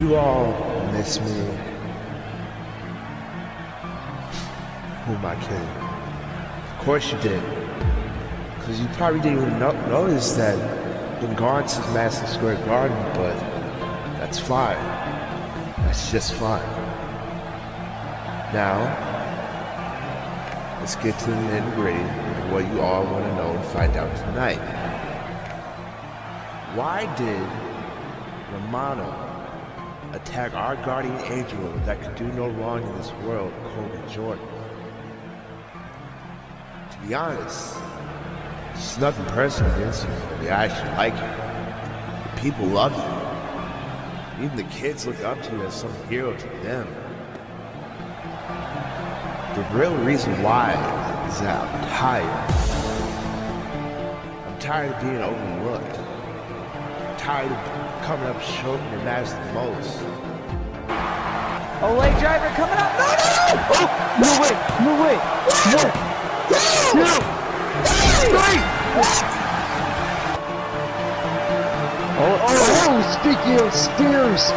You all miss me. Who am I kidding? Of course you did. Because you probably didn't even no- notice that been gone since Madison Square Garden, but that's fine. That's just fine. Now, let's get to the nitty gritty of what you all want to know and find out tonight. Why did Romano attack our guardian angel that could do no wrong in this world, Colby Jordan? To be honest, it's nothing personal against you. They actually like you. The people love you. Even the kids look up to you as some hero to them. The real reason why is that I'm tired. I'm tired of being overlooked. I'm tired of coming up short when it matters the most. Olay driver coming up. No, no, no! Oh, no way, no way. No. No. Oh, oh, oh, oh speaking of spears,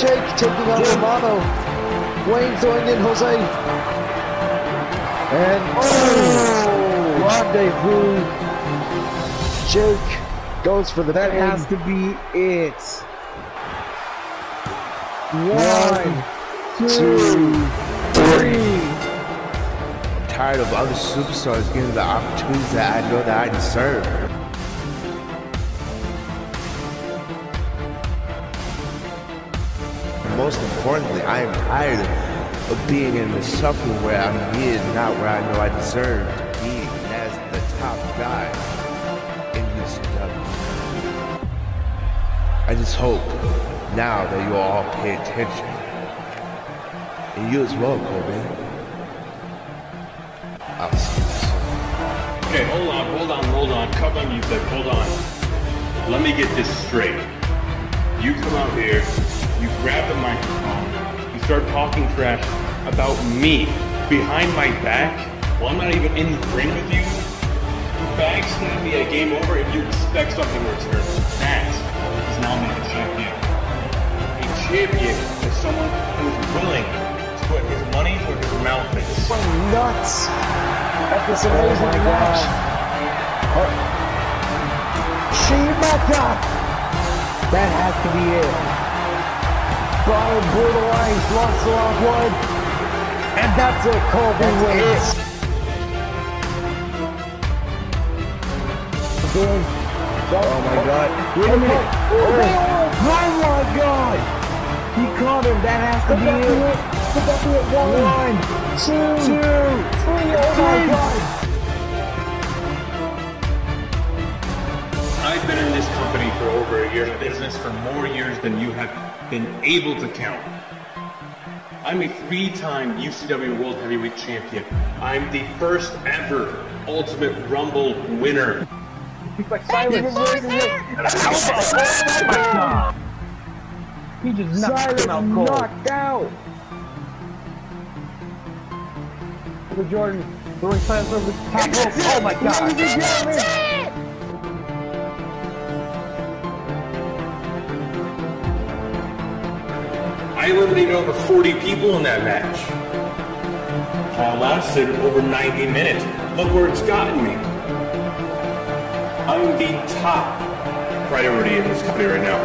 Jake taking on Romano. Wayne throwing in Jose. And oh, oh. rendezvous. Jake goes for the That pin. has to be it. One, One, two, three. I'm tired of other superstars getting the opportunities that I know that I deserve. Most importantly, I am tired of, being in the shuffle where I'm needed, not where I know I deserve to be as the top guy I just hope now that you all pay attention. And you as well, Corbin. I'll see you soon. Okay, hold on, hold on, hold on. Cut my music, hold on. Let me get this straight. You come out here, you grab the microphone, you start talking trash about me behind my back while I'm not even in the ring with you. You backstab me at game over and you expect something in return. That is now being a champion. A champion is someone who is willing to put his money where his mouth is. Going nuts at this amazing my match. Shimaka. that has to be it. Brian brutalized, lost a lot of blood. And that's it, Colby wins. Again. Oh my god. Wait a minute. Oh, Oh my god. He caught him. That has to be it. Put that to it. One, One, two, two, three. Oh my god. I've been in this company for over a year, business for more years than you have been able to count. I'm a three-time UCW World Heavyweight Champion. I'm the first ever Ultimate Rumble winner. He's like silent. He just knocked him out Silent cold. knocked out. Michael Jordan throwing silence over the top rope. Oh my god. Ladies and gentlemen, I eliminated over 40 people in that match. Uh, lasted over 90 minutes. Look where it's gotten me. I'm the top priority in this company right now.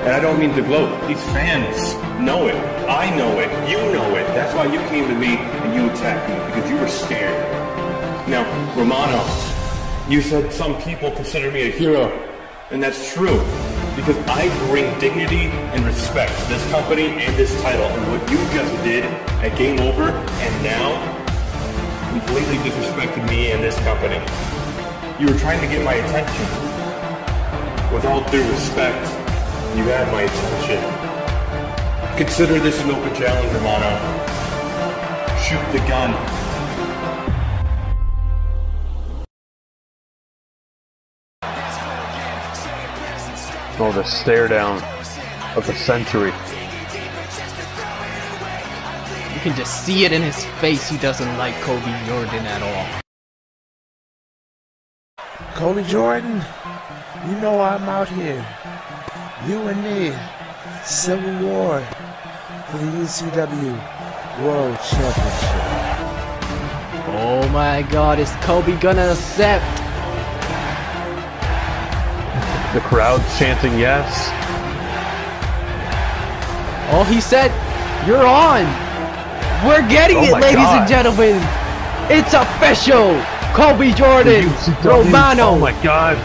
And I don't mean to gloat. These fans know it. I know it. You know it. That's why you came to me and you attacked me because you were scared. Now, Romano, you said some people consider me a hero, and that's true because I bring dignity and respect to this company and this title. And what you just did at Game Over and now completely disrespected me and this company. You were trying to get my attention. With all due respect, you had my attention. Consider this an open challenge, Romano. Shoot the gun. Oh, the stare down of the century. You can just see it in his face. He doesn't like Colby Jordan at all. Colby Jordan, you know I'm out here. You and me. Civil War for the UCW World Championship. Oh my god, is Colby gonna accept? The crowd chanting yes. Oh, he said, you're on. We're getting Oh it, ladies God. and gentlemen. It's official. Colby Jordan. Romano, Oh my god.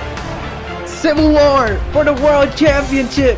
Civil War for the World Championship.